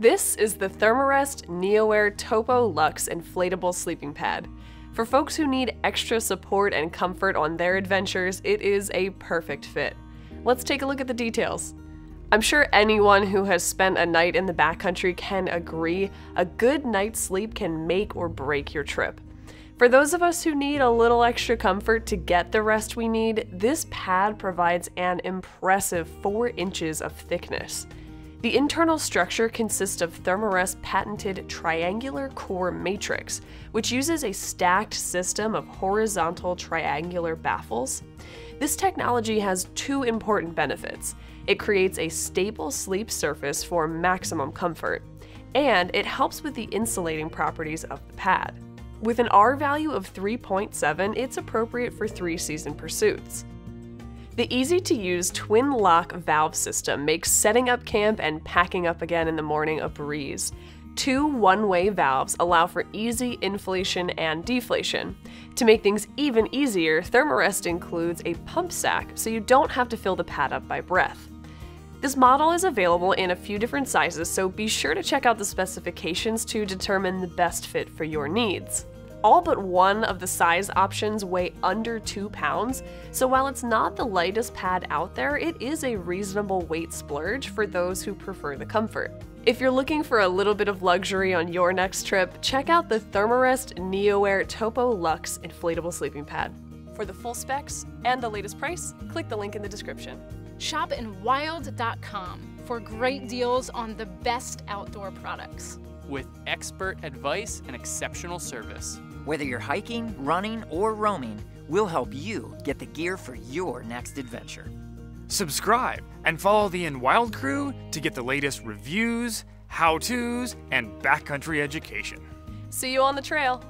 This is the Therm-a-Rest NeoAir Topo Luxe inflatable sleeping pad. For folks who need extra support and comfort on their adventures, it is a perfect fit. Let's take a look at the details. I'm sure anyone who has spent a night in the backcountry can agree a good night's sleep can make or break your trip. For those of us who need a little extra comfort to get the rest we need, this pad provides an impressive 4 inches of thickness. The internal structure consists of Therm-a-Rest patented triangular core matrix, which uses a stacked system of horizontal triangular baffles. This technology has two important benefits. It creates a stable sleep surface for maximum comfort, and it helps with the insulating properties of the pad. With an R value of 3.7, it's appropriate for three season pursuits. The easy to use twin lock valve system makes setting up camp and packing up again in the morning a breeze. Two one way valves allow for easy inflation and deflation. To make things even easier, Therm-a-Rest includes a pump sack so you don't have to fill the pad up by breath. This model is available in a few different sizes, so be sure to check out the specifications to determine the best fit for your needs. All but one of the size options weigh under 2 pounds, so while it's not the lightest pad out there, it is a reasonable weight splurge for those who prefer the comfort. If you're looking for a little bit of luxury on your next trip, check out the Therm-a-Rest NeoAir Topo Luxe inflatable sleeping pad. For the full specs and the latest price, click the link in the description. Shop Enwild.com for great deals on the best outdoor products. With expert advice and exceptional service. Whether you're hiking, running, or roaming, we'll help you get the gear for your next adventure. Subscribe and follow the Enwild crew to get the latest reviews, how to's, and backcountry education. See you on the trail.